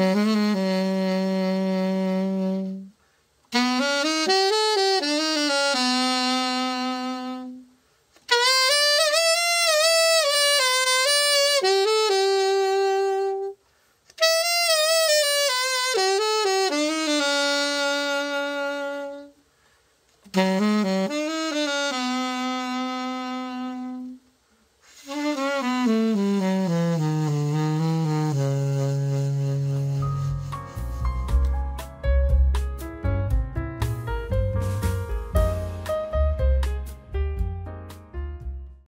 Mm-hmm.